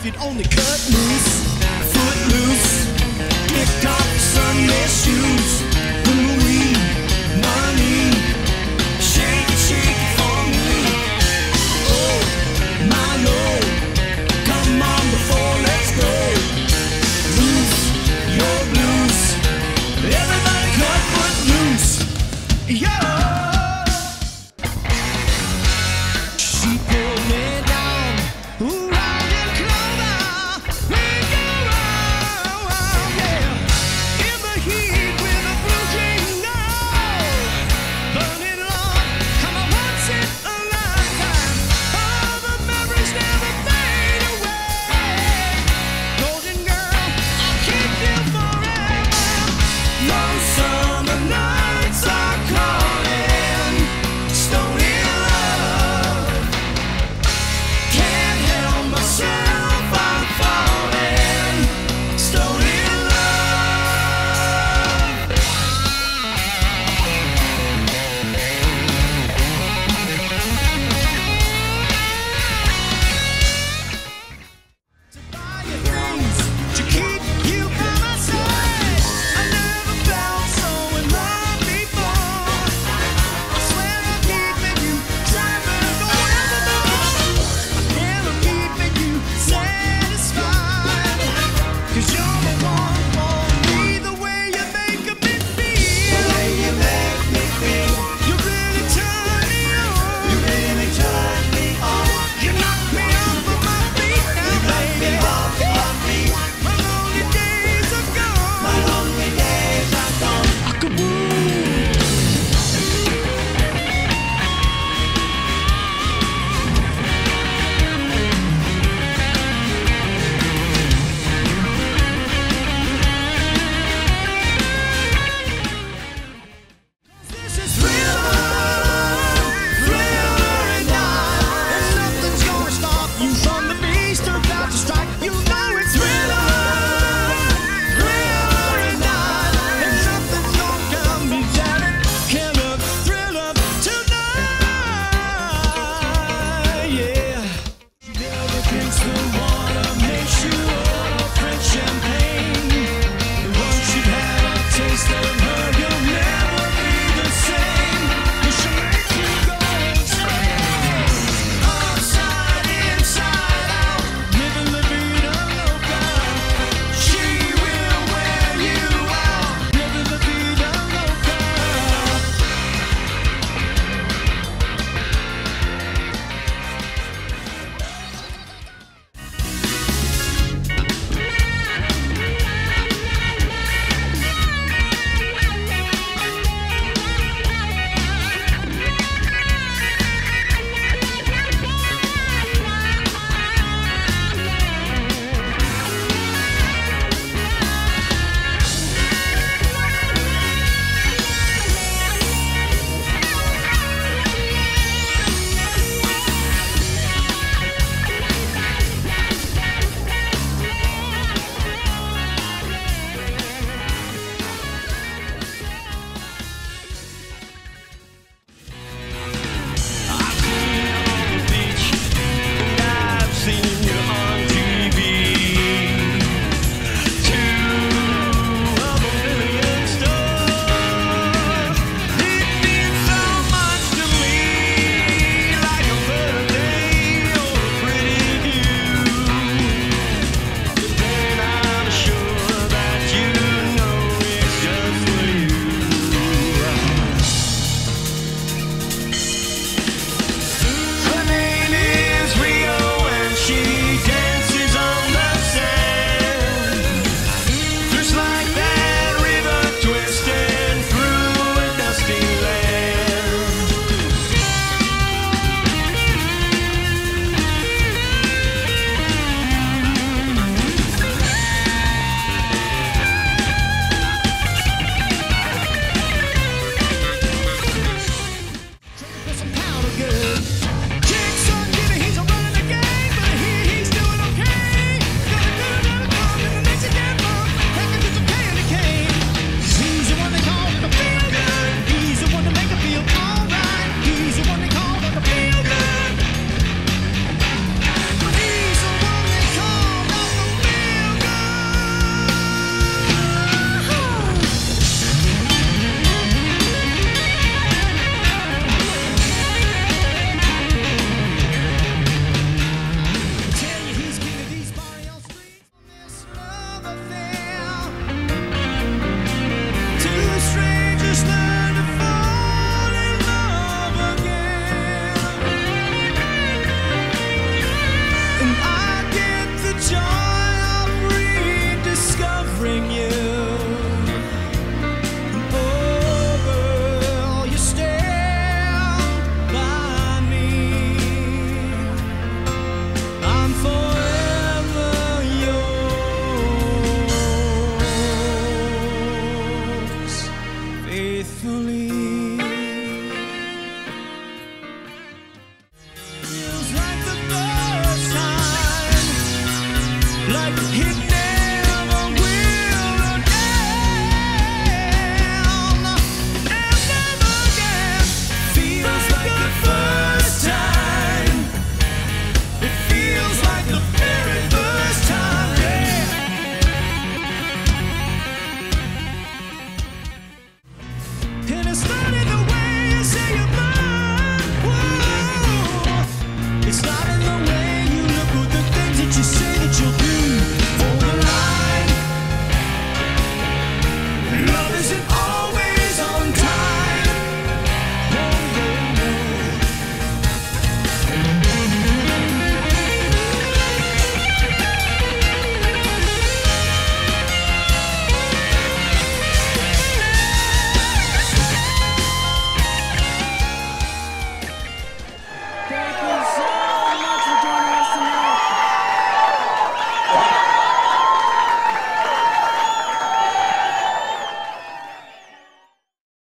if you'd only cut loose, foot loose, kicked off your Sunday shoes. faithfully in a